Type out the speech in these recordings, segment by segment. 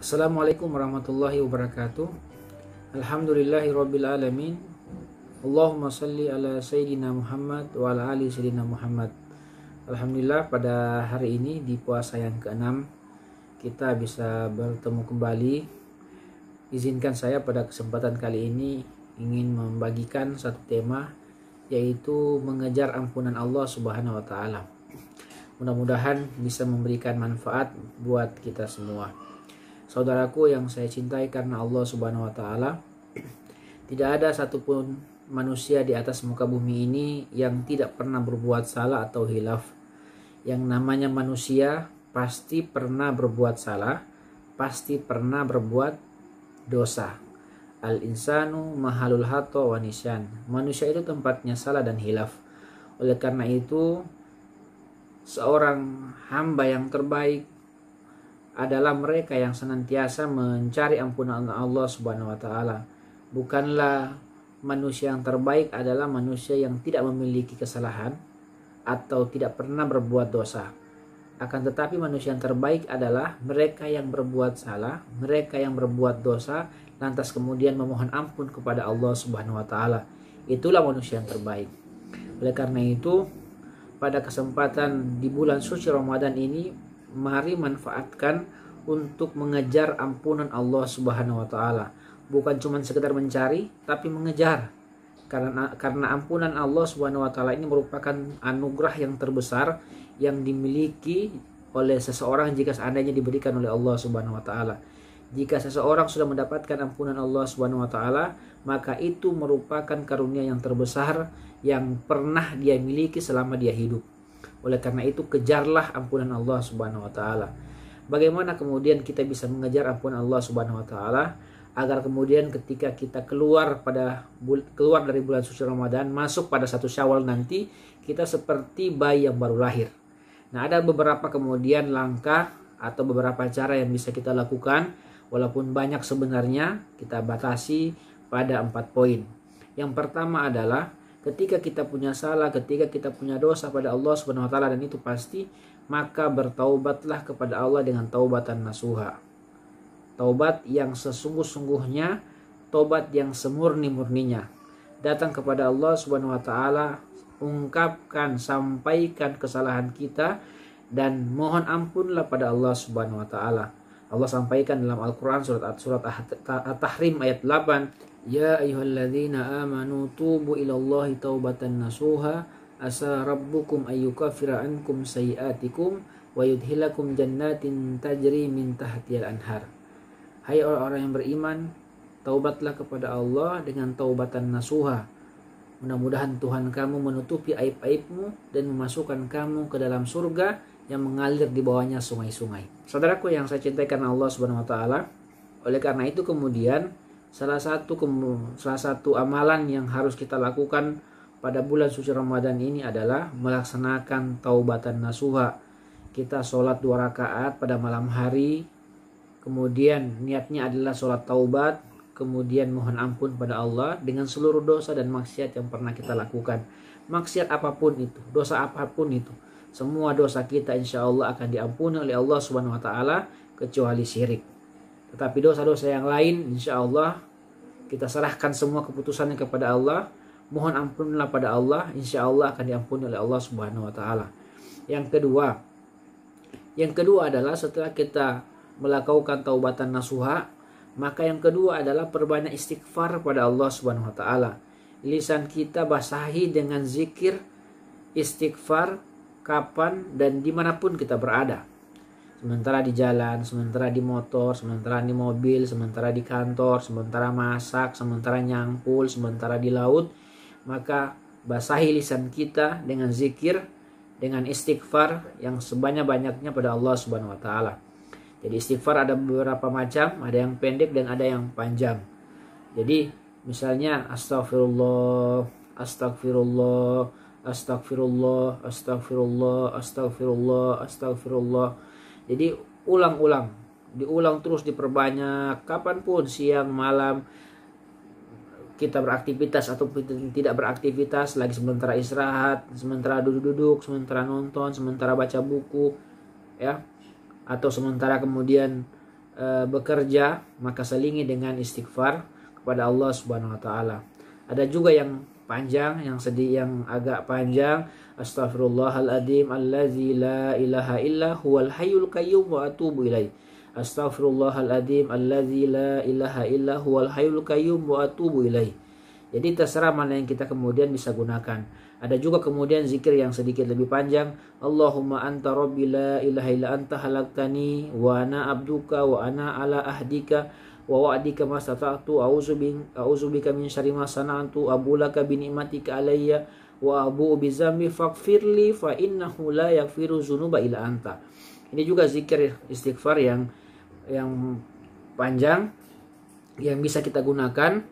Assalamualaikum warahmatullahi wabarakatuh. Alhamdulillahirabbil alamin. Allahumma salli ala sayyidina Muhammad wa ala ali sayyidina Muhammad. Alhamdulillah pada hari ini di puasa yang keenam kita bisa bertemu kembali. Izinkan saya pada kesempatan kali ini ingin membagikan satu tema yaitu mengejar ampunan Allah Subhanahu wa taala. Mudah-mudahan bisa memberikan manfaat buat kita semua. Saudaraku yang saya cintai karena Allah Subhanahu wa taala, tidak ada satupun manusia di atas muka bumi ini yang tidak pernah berbuat salah atau hilaf. Yang namanya manusia pasti pernah berbuat salah, pasti pernah berbuat dosa. Al insanu mahalul hato wanisyan. Manusia itu tempatnya salah dan hilaf. Oleh karena itu, seorang hamba yang terbaik adalah mereka yang senantiasa mencari ampunan Allah Subhanahu wa taala. Bukanlah manusia yang terbaik adalah manusia yang tidak memiliki kesalahan atau tidak pernah berbuat dosa. Akan tetapi manusia yang terbaik adalah mereka yang berbuat salah, mereka yang berbuat dosa lantas kemudian memohon ampun kepada Allah Subhanahu wa taala. Itulah manusia yang terbaik. Oleh karena itu, pada kesempatan di bulan suci Ramadan ini mari manfaatkan untuk mengejar ampunan Allah Subhanahu wa taala. Bukan cuma sekedar mencari tapi mengejar. Karena karena ampunan Allah Subhanahu wa taala ini merupakan anugerah yang terbesar yang dimiliki oleh seseorang jika seandainya diberikan oleh Allah Subhanahu wa taala. Jika seseorang sudah mendapatkan ampunan Allah Subhanahu wa taala, maka itu merupakan karunia yang terbesar yang pernah dia miliki selama dia hidup. Oleh karena itu kejarlah ampunan Allah Subhanahu wa taala. Bagaimana kemudian kita bisa mengejar ampunan Allah Subhanahu wa taala agar kemudian ketika kita keluar pada keluar dari bulan suci Ramadan masuk pada satu Syawal nanti kita seperti bayi yang baru lahir. Nah, ada beberapa kemudian langkah atau beberapa cara yang bisa kita lakukan walaupun banyak sebenarnya kita batasi pada empat poin. Yang pertama adalah ketika kita punya salah, ketika kita punya dosa pada Allah Subhanahu wa taala dan itu pasti, maka bertaubatlah kepada Allah dengan taubatan nasuha. Taubat yang sesungguh-sungguhnya, taubat yang semurni-murninya. Datang kepada Allah Subhanahu wa taala, ungkapkan, sampaikan kesalahan kita dan mohon ampunlah pada Allah Subhanahu wa taala. Allah sampaikan dalam Al-Qur'an surat surat At-Tahrim ayat 8 Ya ayyuhalladzina amanu tubu ilallahi taubatan nasuha asa rabbukum ayyukafira ankum sayiatikum wa yudhilakum jannatin tajri min tahtiyal anhar. Hai orang-orang yang beriman, taubatlah kepada Allah dengan taubatan nasuha. Mudah-mudahan Tuhan kamu menutupi aib-aibmu dan memasukkan kamu ke dalam surga yang mengalir di bawahnya sungai-sungai. Saudaraku yang saya cintai karena Allah Subhanahu wa taala, oleh karena itu kemudian salah satu salah satu amalan yang harus kita lakukan pada bulan suci Ramadan ini adalah melaksanakan taubatan nasuha. Kita sholat dua rakaat pada malam hari, kemudian niatnya adalah sholat taubat, kemudian mohon ampun pada Allah dengan seluruh dosa dan maksiat yang pernah kita lakukan. Maksiat apa pun itu, dosa apa pun itu, semua dosa kita insya Allah akan diampuni oleh Allah Subhanahu Wa Taala kecuali syirik. Tetapi dosa-dosa yang lain insya Allah kita serahkan semua keputusannya kepada Allah. Mohon ampunlah pada Allah, insya Allah akan diampuni oleh Allah Subhanahu wa taala. Yang kedua, yang kedua adalah setelah kita melakukan taubatan nasuha, maka yang kedua adalah perbanyak istighfar pada Allah Subhanahu wa taala. Lisan kita basahi dengan zikir istighfar kapan dan di mana pun kita berada sementara di jalan, sementara di motor, sementara di mobil, sementara di kantor, sementara masak, sementara nyangkul, sementara di laut, maka basahi lisan kita dengan zikir, dengan istighfar yang sebanyak-banyaknya pada Allah Subhanahu wa taala. Jadi istighfar ada beberapa macam, ada yang pendek dan ada yang panjang. Jadi misalnya astagfirullah, astagfirullah, astagfirullah, astagfirullah, astagfirullah, astagfirullah jadi ulang-ulang, diulang terus diperbanyak kapan pun siang malam kita beraktivitas atau tidak beraktivitas lagi sementara istirahat, sementara duduk-duduk, sementara nonton, sementara baca buku, ya, atau sementara kemudian e, bekerja maka selingi dengan istighfar kepada Allah Subhanahu wa taala. Ada juga yang panjang, yang sedih yang agak panjang. Astaghfirullahaladzim allazi la ilaha illa huwal hayyul qayyum wa atubu ilaih. Astaghfirullahaladzim allazi la ilaha illa huwal hayyul qayyum wa atubu ilaih. Jadi terserah mana yang kita kemudian bisa gunakan. Ada juga kemudian zikir yang sedikit lebih panjang. Allahumma anta rabbi la ilaha illa anta halaktani wa ana abduka wa ana ala ahdika wa wa'dika ma stata'tu a'udzu bika min syarri ma sana'tu abulaka bi ni'matika alayya wa abu bi zambi faghfirli fa innahu la yaghfiru dzunuba illa anta. Ini juga zikir istighfar yang yang panjang yang bisa kita gunakan.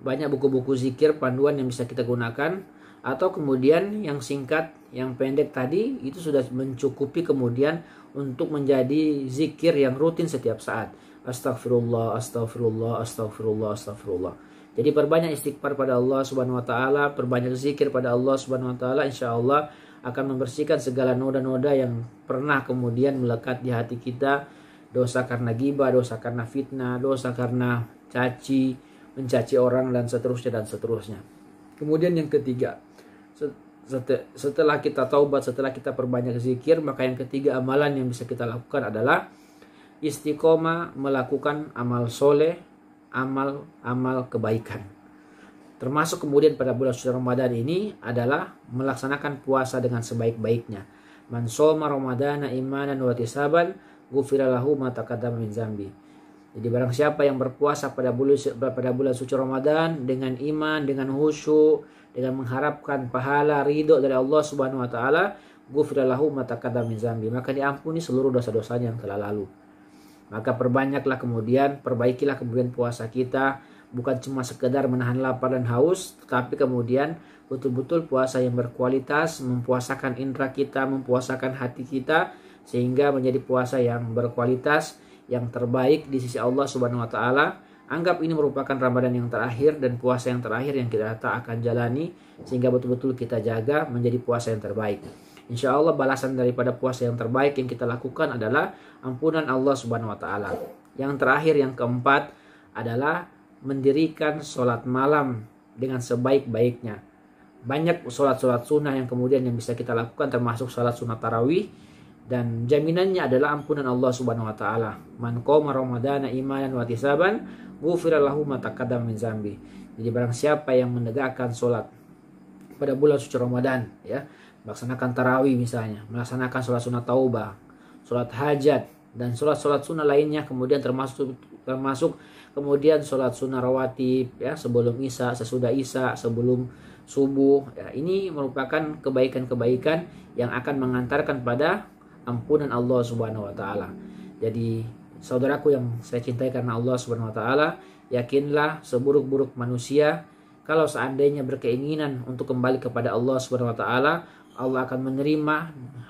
Banyak buku-buku zikir panduan yang bisa kita gunakan. Atau kemudian yang singkat yang pendek tadi itu sudah mencukupi kemudian untuk menjadi zikir yang rutin setiap saat astagfirullah astagfirullah astagfirullah astagfirullah jadi perbanyak istighfar pada Allah Subhanahu wa taala perbanyak zikir pada Allah Subhanahu wa taala insyaallah akan membersihkan segala noda-noda yang pernah kemudian melekat di hati kita dosa karena gibah dosa karena fitnah dosa karena caci mencaci orang dan seterusnya dan seterusnya. Kemudian yang ketiga, setelah kita taubat, setelah kita perbanyak zikir, maka yang ketiga amalan yang bisa kita lakukan adalah istiqomah melakukan amal soleh, amal-amal kebaikan. Termasuk kemudian pada bulan suci Ramadan ini adalah melaksanakan puasa dengan sebaik-baiknya. Man soma Ramadana imanan wa tisaban ghufira lahu ma taqaddama min zambi jadi barang siapa yang berpuasa pada bulan pada bulan suci Ramadan dengan iman, dengan khusyuk, dengan mengharapkan pahala ridho dari Allah Subhanahu wa taala, ghufralahu ma taqaddama min zambi, maka diampuni seluruh dosa-dosanya yang telah lalu. Maka perbanyaklah kemudian, perbaikilah kemudian puasa kita, bukan cuma sekedar menahan lapar dan haus, tetapi kemudian betul-betul puasa yang berkualitas, mempuasakan indera kita, mempuasakan hati kita, sehingga menjadi puasa yang berkualitas, yang terbaik di sisi Allah Subhanahu wa taala. Anggap ini merupakan Ramadan yang terakhir dan puasa yang terakhir yang kita tak akan jalani sehingga betul-betul kita jaga menjadi puasa yang terbaik. Insya Allah balasan daripada puasa yang terbaik yang kita lakukan adalah ampunan Allah Subhanahu wa taala. Yang terakhir yang keempat adalah mendirikan sholat malam dengan sebaik-baiknya. Banyak sholat-sholat sunnah yang kemudian yang bisa kita lakukan termasuk sholat sunnah tarawih dan jaminannya adalah ampunan Allah Subhanahu wa taala. Man qoma ramadana imanan wa tisaban, ghufira lahu min zambi. Jadi barang siapa yang menegakkan salat pada bulan suci Ramadan ya, melaksanakan tarawih misalnya, melaksanakan salat sunat taubah, salat hajat dan salat-salat sunnah lainnya kemudian termasuk termasuk kemudian salat sunnah rawatib ya sebelum isya, sesudah isya, sebelum subuh ya ini merupakan kebaikan-kebaikan yang akan mengantarkan pada ampunan Allah Subhanahu wa taala. Jadi saudaraku yang saya cintai karena Allah Subhanahu wa taala, yakinlah seburuk-buruk manusia kalau seandainya berkeinginan untuk kembali kepada Allah Subhanahu wa taala, Allah akan menerima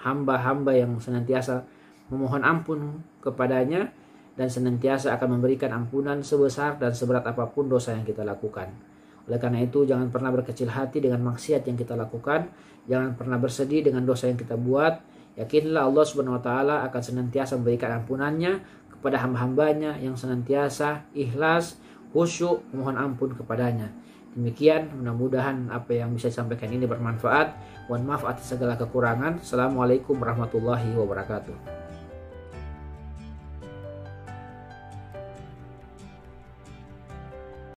hamba-hamba yang senantiasa memohon ampun kepadanya dan senantiasa akan memberikan ampunan sebesar dan seberat apa pun dosa yang kita lakukan. Oleh karena itu, jangan pernah berkecil hati dengan maksiat yang kita lakukan, jangan pernah bersedih dengan dosa yang kita buat, Yakinlah Allah Subhanahu wa taala akan senantiasa memberikan ampunannya kepada hamba-hambanya yang senantiasa ikhlas, khusyuk, mohon ampun kepadanya. Demikian mudah-mudahan apa yang bisa disampaikan ini bermanfaat. Mohon maaf atas segala kekurangan. Assalamualaikum warahmatullahi wabarakatuh.